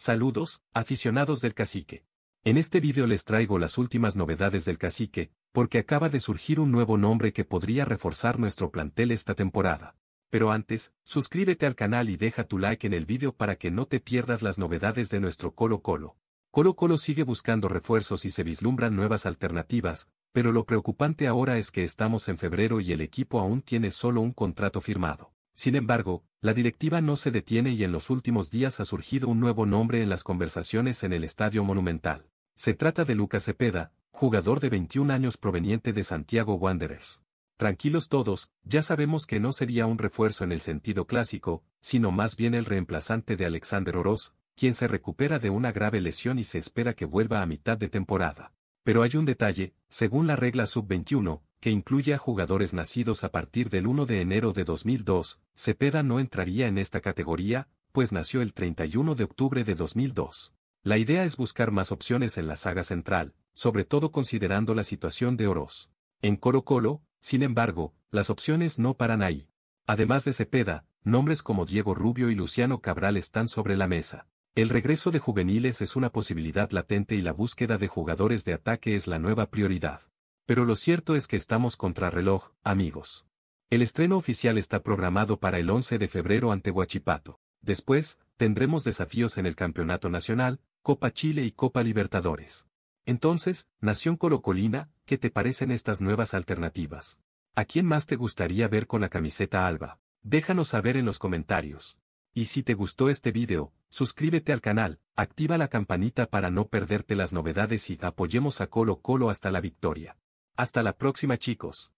Saludos, aficionados del cacique. En este vídeo les traigo las últimas novedades del cacique, porque acaba de surgir un nuevo nombre que podría reforzar nuestro plantel esta temporada. Pero antes, suscríbete al canal y deja tu like en el vídeo para que no te pierdas las novedades de nuestro Colo Colo. Colo Colo sigue buscando refuerzos y se vislumbran nuevas alternativas, pero lo preocupante ahora es que estamos en febrero y el equipo aún tiene solo un contrato firmado. Sin embargo, la directiva no se detiene y en los últimos días ha surgido un nuevo nombre en las conversaciones en el Estadio Monumental. Se trata de Lucas Cepeda, jugador de 21 años proveniente de Santiago Wanderers. Tranquilos todos, ya sabemos que no sería un refuerzo en el sentido clásico, sino más bien el reemplazante de Alexander Oroz, quien se recupera de una grave lesión y se espera que vuelva a mitad de temporada. Pero hay un detalle, según la regla sub-21, que incluye a jugadores nacidos a partir del 1 de enero de 2002, Cepeda no entraría en esta categoría, pues nació el 31 de octubre de 2002. La idea es buscar más opciones en la saga central, sobre todo considerando la situación de Oroz. En Colo Colo, sin embargo, las opciones no paran ahí. Además de Cepeda, nombres como Diego Rubio y Luciano Cabral están sobre la mesa. El regreso de juveniles es una posibilidad latente y la búsqueda de jugadores de ataque es la nueva prioridad. Pero lo cierto es que estamos contra reloj, amigos. El estreno oficial está programado para el 11 de febrero ante Huachipato. Después, tendremos desafíos en el Campeonato Nacional, Copa Chile y Copa Libertadores. Entonces, Nación Colocolina, ¿qué te parecen estas nuevas alternativas? ¿A quién más te gustaría ver con la camiseta alba? Déjanos saber en los comentarios. Y si te gustó este video, suscríbete al canal, activa la campanita para no perderte las novedades y apoyemos a Colo Colo hasta la victoria. Hasta la próxima chicos.